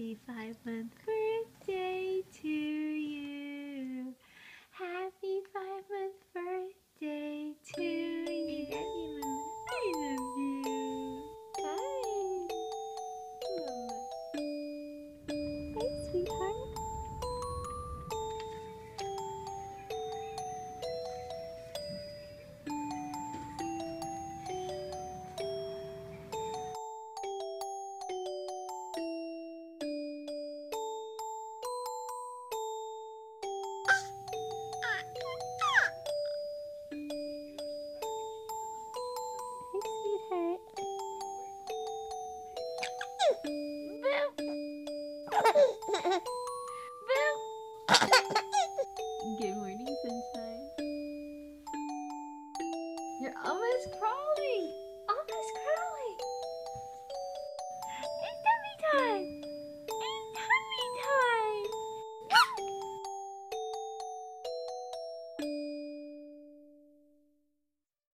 Happy five month Good morning, sunshine. You're almost crawling.